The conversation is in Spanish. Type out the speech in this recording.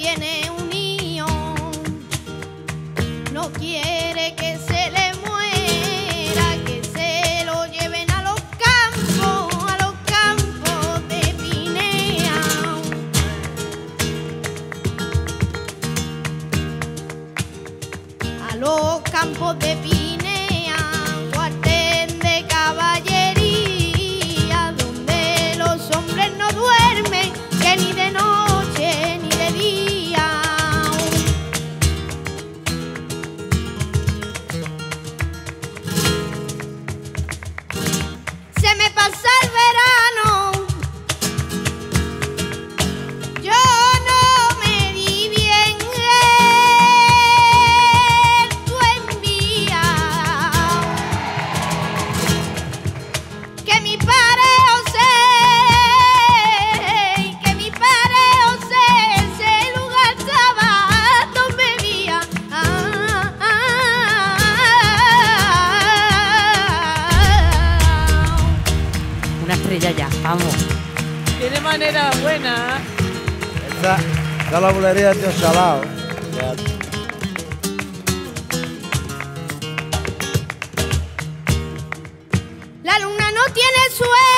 tiene un niño no quiere que se le muera, que se lo lleven a los campos, a los campos de Pinea. A los campos de Pinea, vamos. Tiene manera buena. Esa, esa es la bulería de tío Salao. No tiene sueño.